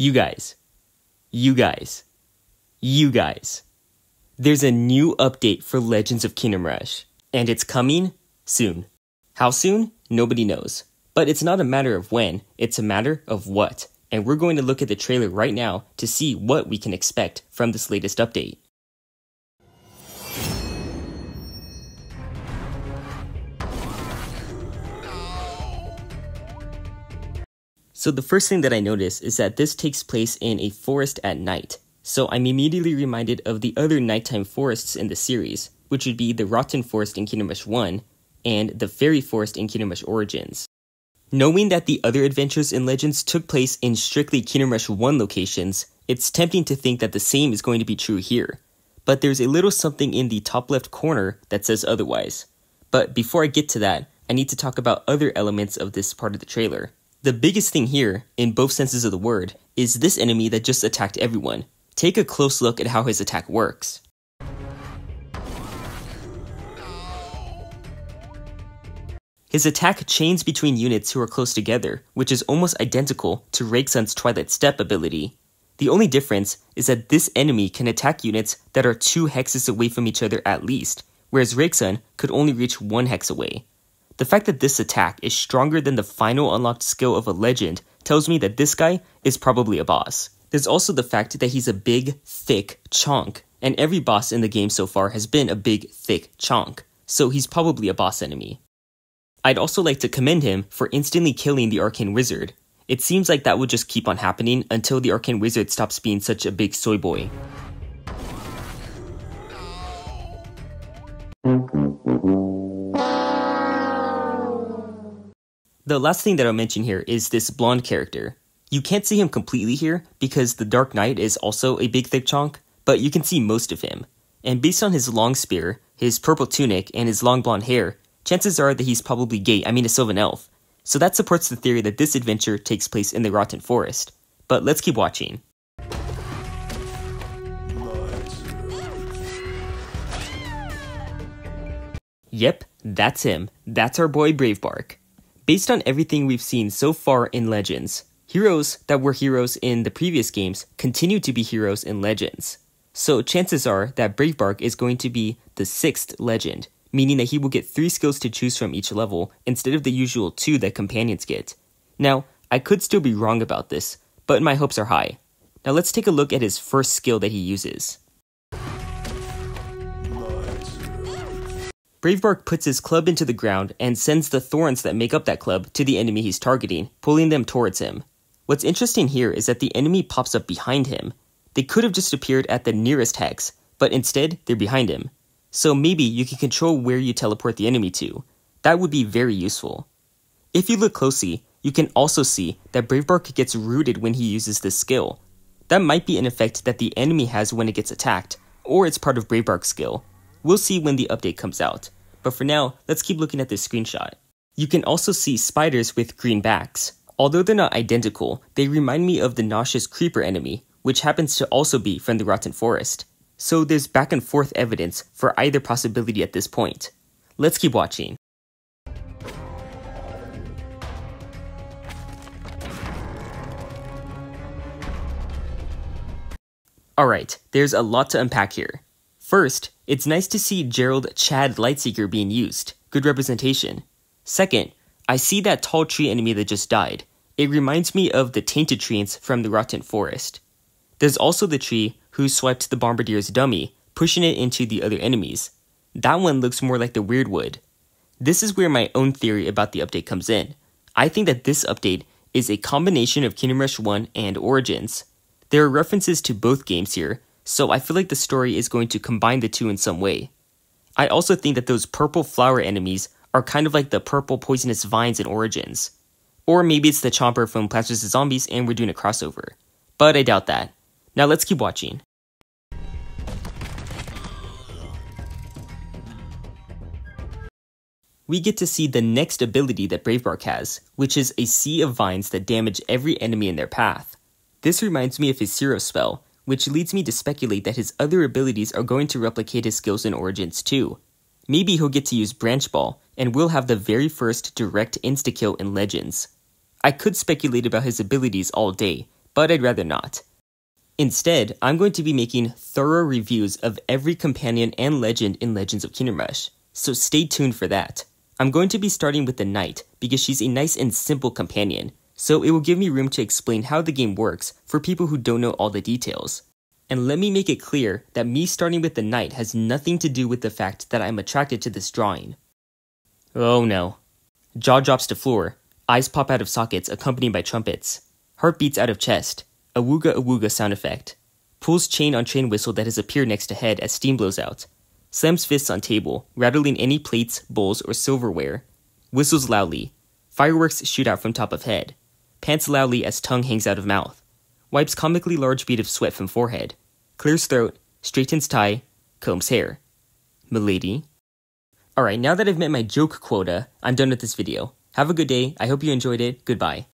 You guys. You guys. You guys. There's a new update for Legends of Kingdom Rush, and it's coming soon. How soon? Nobody knows. But it's not a matter of when, it's a matter of what. And we're going to look at the trailer right now to see what we can expect from this latest update. So the first thing that I notice is that this takes place in a forest at night. So I'm immediately reminded of the other nighttime forests in the series, which would be the Rotten Forest in Kingdom Rush 1 and the Fairy Forest in Kingdom Rush Origins. Knowing that the other adventures in Legends took place in strictly Kingdom Rush 1 locations, it's tempting to think that the same is going to be true here. But there's a little something in the top left corner that says otherwise. But before I get to that, I need to talk about other elements of this part of the trailer. The biggest thing here, in both senses of the word, is this enemy that just attacked everyone. Take a close look at how his attack works. His attack chains between units who are close together, which is almost identical to Raiksun's Twilight Step ability. The only difference is that this enemy can attack units that are two hexes away from each other at least, whereas Raiksun could only reach one hex away. The fact that this attack is stronger than the final unlocked skill of a legend tells me that this guy is probably a boss. There's also the fact that he's a big, thick chonk, and every boss in the game so far has been a big, thick chonk, so he's probably a boss enemy. I'd also like to commend him for instantly killing the Arcane Wizard. It seems like that would just keep on happening until the Arcane Wizard stops being such a big soy boy. The last thing that I'll mention here is this blonde character. You can't see him completely here because the Dark Knight is also a big thick chonk, but you can see most of him. And based on his long spear, his purple tunic, and his long blonde hair, chances are that he's probably gay, I mean a Sylvan Elf. So that supports the theory that this adventure takes place in the Rotten Forest. But let's keep watching. Yep, that's him. That's our boy Bravebark. Based on everything we've seen so far in Legends, heroes that were heroes in the previous games continue to be heroes in Legends. So chances are that Bravebark is going to be the sixth legend, meaning that he will get three skills to choose from each level instead of the usual two that companions get. Now, I could still be wrong about this, but my hopes are high. Now let's take a look at his first skill that he uses. Bravebark puts his club into the ground and sends the thorns that make up that club to the enemy he's targeting, pulling them towards him. What's interesting here is that the enemy pops up behind him. They could have just appeared at the nearest hex, but instead they're behind him. So maybe you can control where you teleport the enemy to. That would be very useful. If you look closely, you can also see that Bravebark gets rooted when he uses this skill. That might be an effect that the enemy has when it gets attacked, or it's part of Bravebark's skill. We'll see when the update comes out, but for now, let's keep looking at this screenshot. You can also see spiders with green backs. Although they're not identical, they remind me of the nauseous creeper enemy, which happens to also be from the Rotten Forest. So there's back and forth evidence for either possibility at this point. Let's keep watching. Alright, there's a lot to unpack here. First, it's nice to see Gerald Chad Lightseeker being used. Good representation. Second, I see that tall tree enemy that just died. It reminds me of the tainted trees from the Rotten Forest. There's also the tree who swiped the Bombardier's dummy, pushing it into the other enemies. That one looks more like the Weirdwood. This is where my own theory about the update comes in. I think that this update is a combination of Kingdom Rush 1 and Origins. There are references to both games here, so I feel like the story is going to combine the two in some way. I also think that those purple flower enemies are kind of like the purple poisonous vines in Origins. Or maybe it's the Chomper from Plants vs. Zombies and we're doing a crossover. But I doubt that. Now let's keep watching. We get to see the next ability that Bravebark has, which is a sea of vines that damage every enemy in their path. This reminds me of his hero spell, which leads me to speculate that his other abilities are going to replicate his skills in Origins too. Maybe he'll get to use Branch Ball, and we'll have the very first direct insta-kill in Legends. I could speculate about his abilities all day, but I'd rather not. Instead, I'm going to be making thorough reviews of every companion and legend in Legends of Kingdom so stay tuned for that. I'm going to be starting with the Knight because she's a nice and simple companion, so it will give me room to explain how the game works for people who don't know all the details. And let me make it clear that me starting with the Knight has nothing to do with the fact that I'm attracted to this drawing. Oh no. Jaw drops to floor, eyes pop out of sockets accompanied by trumpets, heart beats out of chest, awooga awooga sound effect, pulls chain on train whistle that has appeared next to head as steam blows out, slams fists on table, rattling any plates, bowls, or silverware, whistles loudly, fireworks shoot out from top of head, pants loudly as tongue hangs out of mouth, wipes comically large bead of sweat from forehead, clears throat, straightens tie, combs hair. Milady. Alright, now that I've met my joke quota, I'm done with this video. Have a good day, I hope you enjoyed it, goodbye.